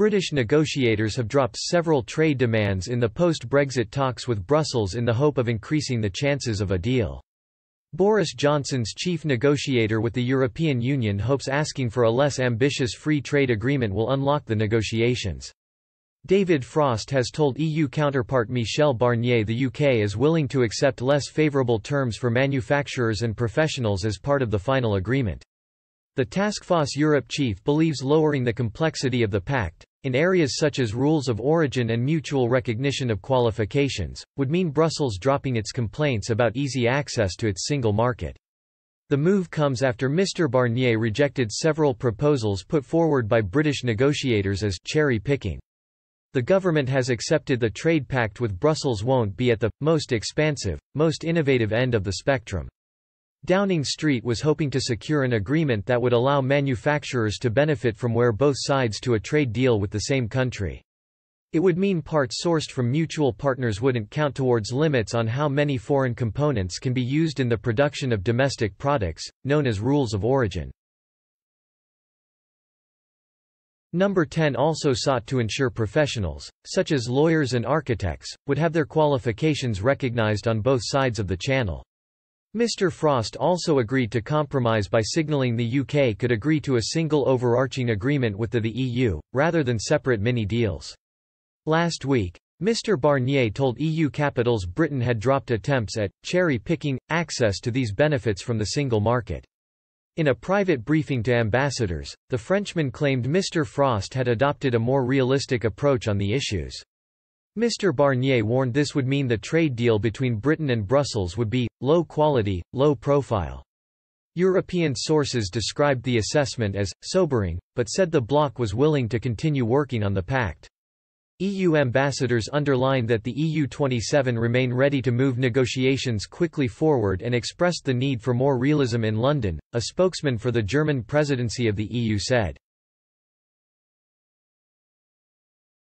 British negotiators have dropped several trade demands in the post-Brexit talks with Brussels in the hope of increasing the chances of a deal. Boris Johnson's chief negotiator with the European Union hopes asking for a less ambitious free trade agreement will unlock the negotiations. David Frost has told EU counterpart Michel Barnier the UK is willing to accept less favourable terms for manufacturers and professionals as part of the final agreement. The Taskforce Europe chief believes lowering the complexity of the pact, in areas such as rules of origin and mutual recognition of qualifications, would mean Brussels dropping its complaints about easy access to its single market. The move comes after Mr Barnier rejected several proposals put forward by British negotiators as cherry-picking. The government has accepted the trade pact with Brussels won't be at the, most expansive, most innovative end of the spectrum. Downing Street was hoping to secure an agreement that would allow manufacturers to benefit from where both sides to a trade deal with the same country. It would mean parts sourced from mutual partners wouldn't count towards limits on how many foreign components can be used in the production of domestic products, known as rules of origin. Number 10 also sought to ensure professionals, such as lawyers and architects, would have their qualifications recognized on both sides of the channel. Mr Frost also agreed to compromise by signalling the UK could agree to a single overarching agreement with the, the EU, rather than separate mini-deals. Last week, Mr Barnier told EU capitals Britain had dropped attempts at cherry-picking access to these benefits from the single market. In a private briefing to ambassadors, the Frenchman claimed Mr Frost had adopted a more realistic approach on the issues. Mr Barnier warned this would mean the trade deal between Britain and Brussels would be, low quality, low profile. European sources described the assessment as, sobering, but said the bloc was willing to continue working on the pact. EU ambassadors underlined that the EU27 remain ready to move negotiations quickly forward and expressed the need for more realism in London, a spokesman for the German presidency of the EU said.